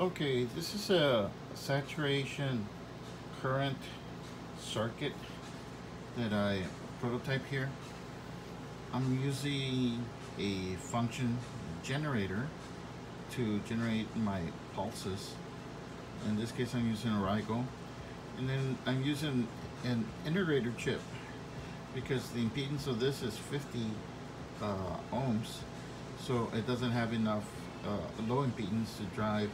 Okay, this is a saturation current circuit that I prototype here. I'm using a function generator to generate my pulses. In this case, I'm using a Rigol. And then I'm using an integrator chip because the impedance of this is 50 uh, ohms. So it doesn't have enough uh, low impedance to drive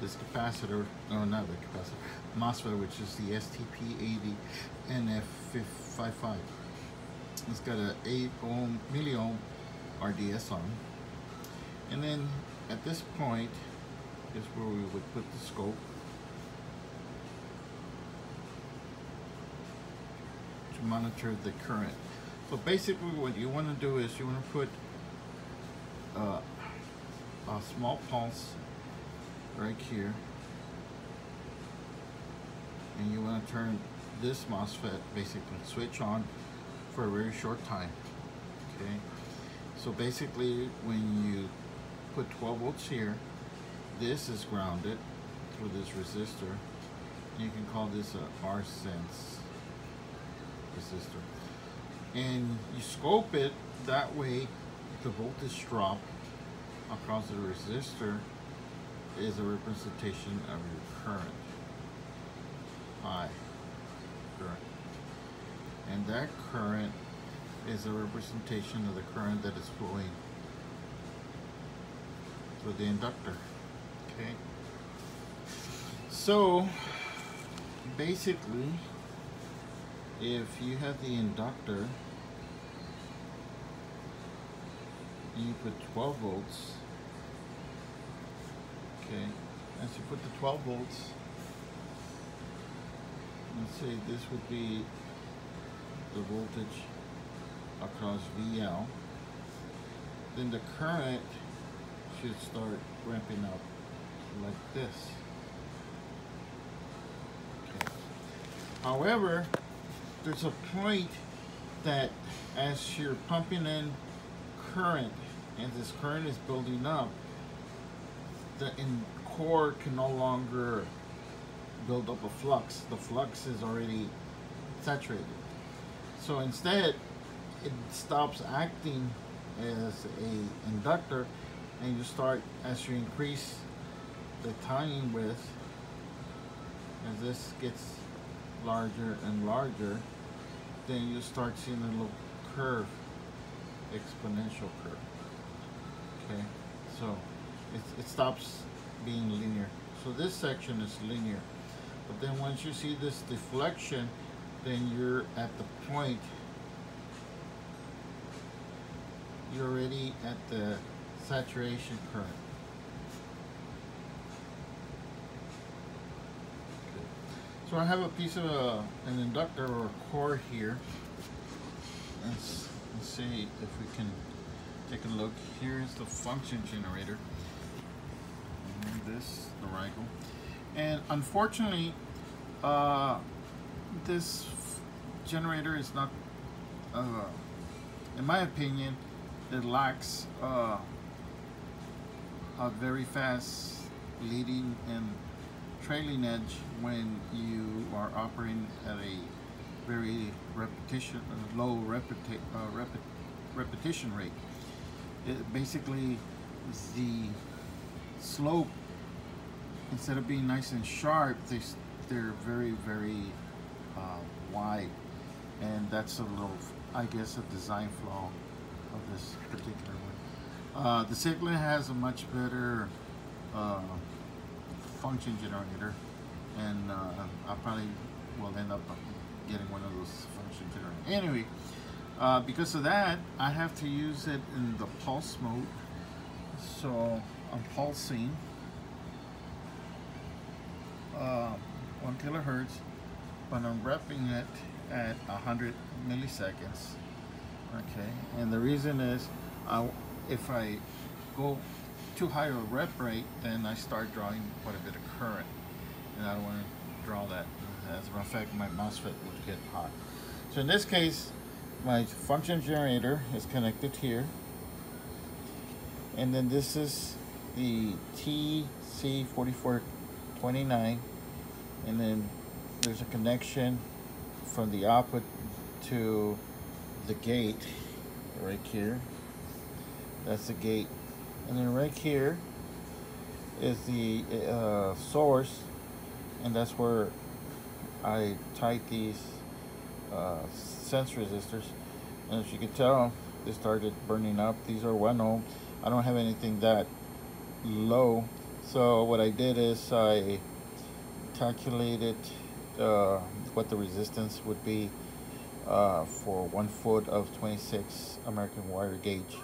this capacitor, no, not the capacitor, MOSFET, which is the STP80 NF55. It's got a 8 ohm, milliohm RDS on. And then at this point is where we would put the scope. To monitor the current. So basically what you want to do is you want to put uh, a small pulse right here. And you want to turn this MOSFET basically switch on for a very short time okay? So basically when you put 12 volts here this is grounded through this resistor. You can call this a R sense resistor. And you scope it that way the voltage drop across the resistor is a representation of your current. I current. And that current is a representation of the current that is flowing through the inductor. Okay. So basically if you have the inductor you put 12 volts Okay, as you put the 12 volts, let's say this would be the voltage across VL, then the current should start ramping up like this. Okay. However, there's a point that as you're pumping in current and this current is building up, the in core can no longer build up a flux. The flux is already saturated. So instead, it stops acting as a inductor and you start, as you increase the timing width, as this gets larger and larger, then you start seeing a little curve, exponential curve. Okay, so it, it stops being linear. So this section is linear. But then once you see this deflection, then you're at the point, you're already at the saturation current. So I have a piece of a, an inductor or a core here. Let's, let's see if we can take a look. Here's the function generator this, the Rigol. And unfortunately, uh, this generator is not, uh, in my opinion, it lacks uh, a very fast leading and trailing edge when you are operating at a very repetition, low repeti uh, repet repetition rate. It basically, the slope instead of being nice and sharp, they, they're very, very uh, wide. And that's a little, I guess, a design flaw of this particular one. Uh, the Sigma has a much better uh, function generator. And uh, I probably will end up getting one of those function generators. Anyway, uh, because of that, I have to use it in the pulse mode. So I'm pulsing uh, one kilohertz, but I'm repping it at 100 milliseconds. Okay, and the reason is, I, if I go too high a rep rate, then I start drawing quite a bit of current, and I don't want to draw that. As a matter of fact, my MOSFET would get hot. So in this case, my function generator is connected here, and then this is the T C4429 and then there's a connection from the output to the gate right here. That's the gate. And then right here is the uh, source and that's where I tied these uh, sense resistors. And as you can tell they started burning up. These are one ohm I don't have anything that low. So what I did is I calculated uh, what the resistance would be uh, for one foot of 26 American wire gauge.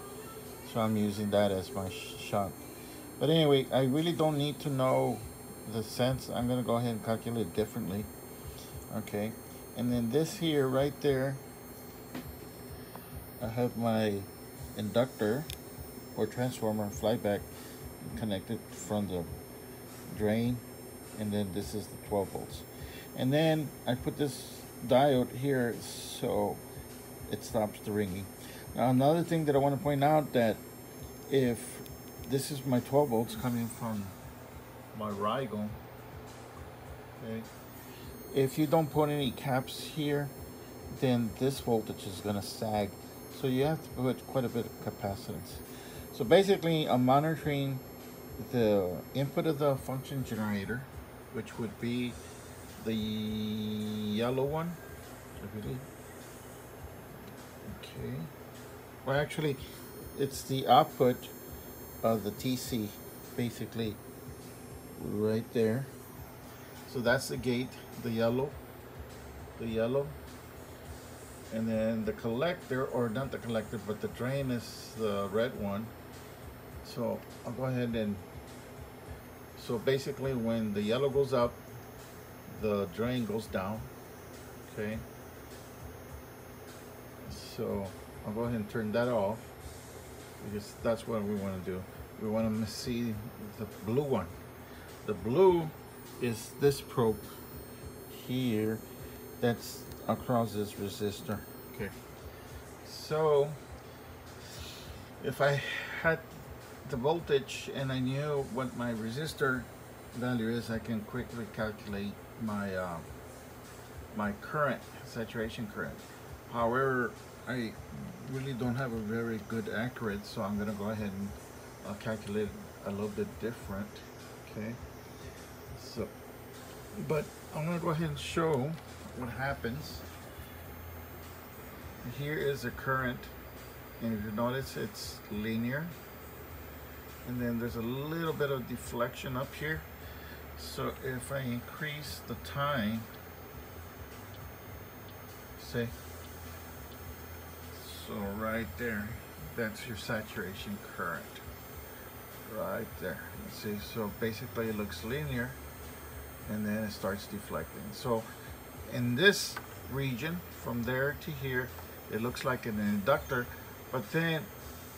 So I'm using that as my shunt but anyway I really don't need to know the sense I'm gonna go ahead and calculate differently. Okay. And then this here right there I have my inductor or transformer flyback connected from the drain and then this is the 12 volts. And then I put this diode here so it stops the ringing. Now another thing that I want to point out that if this is my 12 volts coming from my Rigol okay if you don't put any caps here then this voltage is going to sag. So you have to put quite a bit of capacitance. So basically I'm monitoring the input of the function generator which would be the yellow one. Okay. Well actually it's the output of the TC basically right there. So that's the gate the yellow the yellow. And then the collector or not the collector but the drain is the red one so I'll go ahead and so basically when the yellow goes up the drain goes down okay? So I'll go ahead and turn that off because that's what we want to do. We want to see the blue one. The blue is this probe here that's across this resistor okay? So if I had the voltage and I knew what my resistor value is I can quickly calculate my uh, my current saturation current. However I really don't have a very good accurate so I'm gonna go ahead and uh, calculate a little bit different okay? So but I'm gonna go ahead and show what happens. Here is a current and if you notice it's linear and then there's a little bit of deflection up here. So if I increase the time say so right there that's your saturation current. Right there see so basically it looks linear and then it starts deflecting. So in this region from there to here it looks like an inductor but then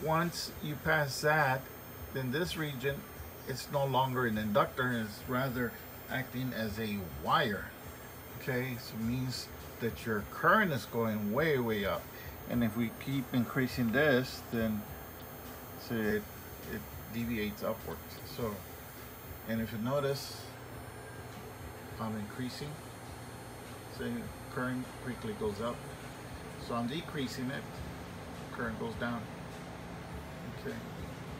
once you pass that then this region it's no longer an inductor it's rather acting as a wire. Okay so it means that your current is going way way up. And if we keep increasing this then say it, it deviates upwards. So and if you notice I'm increasing. Say current quickly goes up. So I'm decreasing it. Current goes down. Okay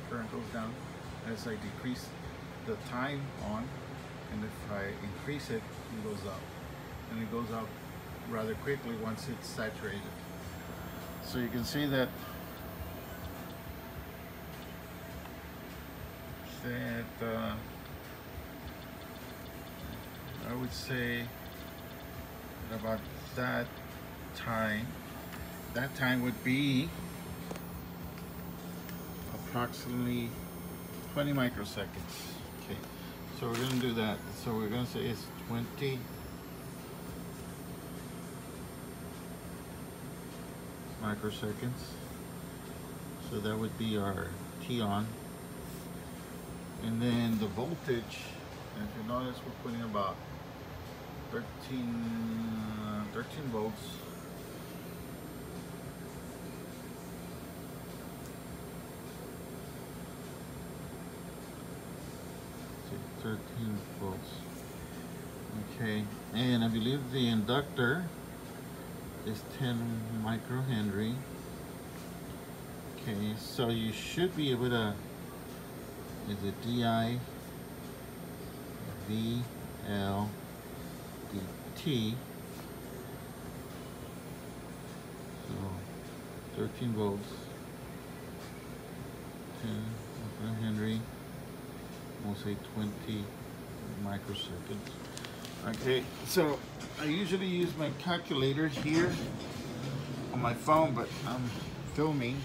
current goes down as I decrease the time on and if I increase it it goes up. And it goes up rather quickly once it's saturated. So you can see that that uh, I would say about that time that time would be approximately 20 microseconds. Okay, so we're gonna do that. So we're gonna say it's 20 microseconds. So that would be our T on. And then the voltage, and if you notice we're putting about 13, uh, 13 volts 13 volts. Okay, and I believe the inductor is 10 microhenry. Okay, so you should be able to, is it DI, V, L, D, T. So 13 volts, 10 microhenry, we'll say 20 microseconds. Okay, so I usually use my calculator here on my phone, but I'm filming.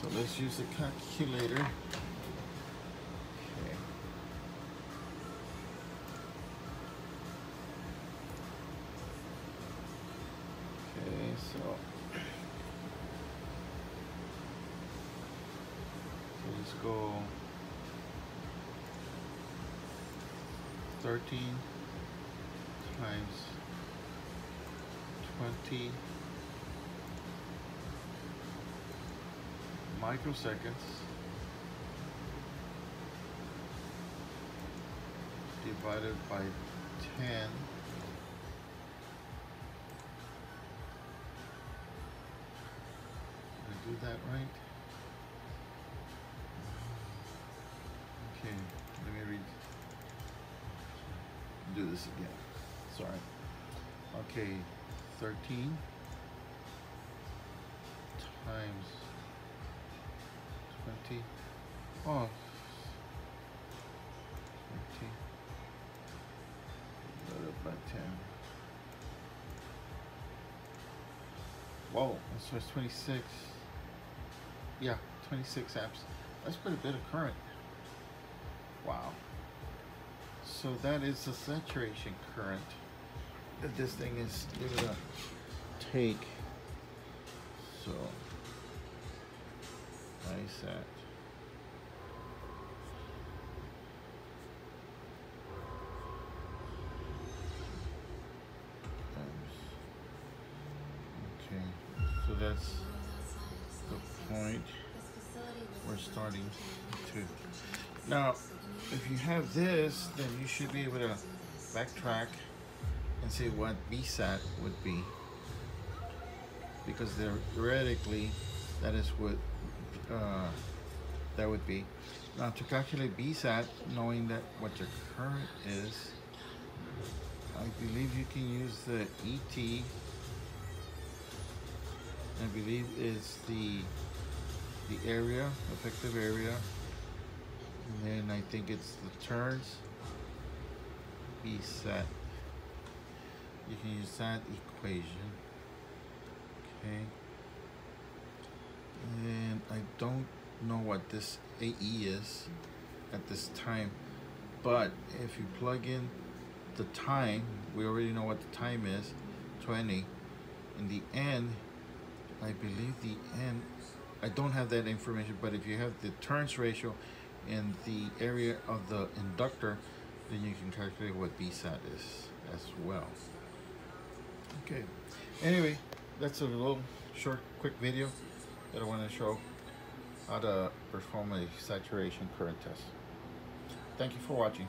So let's use the calculator. Okay. So let's go 13 times 20 microseconds divided by 10 Did I do that right? Do this again. Sorry. Okay, 13 times 20. Oh, 20 divided by 10. Whoa, it's 26. Yeah, 26 amps. That's quite a bit of current. Wow. So that is the saturation current that this thing is to take. So nice that. Okay, so that's the point we're starting to. Now, if you have this, then you should be able to backtrack and see what BSAT would be. Because theoretically, that is what uh, that would be. Now to calculate BSAT, knowing that what your current is, I believe you can use the ET. I believe is the the area, effective area, and then I think it's the turns. BSAT. You can use that equation. Okay. And I don't know what this AE is at this time. But if you plug in the time, we already know what the time is, 20. In the end, I believe the end, I don't have that information, but if you have the turns ratio in the area of the inductor, then you can calculate what BSAT is as well. Okay, anyway, that's a little short, quick video that I want to show how to perform a saturation current test. Thank you for watching.